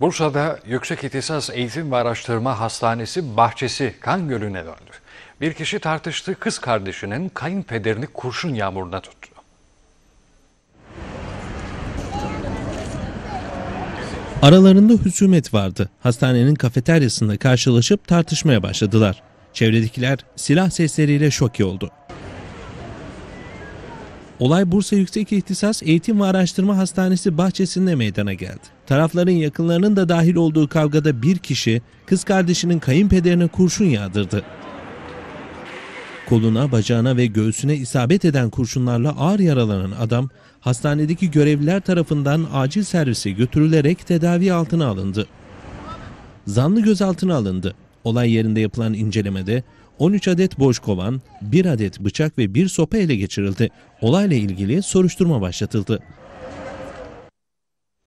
Bursa'da Yüksek İhtisas Eğitim ve Araştırma Hastanesi bahçesi kan gölüne döndü. Bir kişi tartıştığı kız kardeşinin kayınpederini kurşun yağmuruna tuttu. Aralarında husumet vardı. Hastanenin kafeteryasında karşılaşıp tartışmaya başladılar. Çevredekiler silah sesleriyle şoke oldu. Olay Bursa Yüksek İhtisas Eğitim ve Araştırma Hastanesi bahçesinde meydana geldi. Tarafların yakınlarının da dahil olduğu kavgada bir kişi kız kardeşinin kayınpederine kurşun yağdırdı. Koluna, bacağına ve göğsüne isabet eden kurşunlarla ağır yaralanan adam hastanedeki görevliler tarafından acil servise götürülerek tedavi altına alındı. Zanlı gözaltına alındı. Olay yerinde yapılan incelemede 13 adet boş kovan, 1 adet bıçak ve 1 sopa ele geçirildi. Olayla ilgili soruşturma başlatıldı.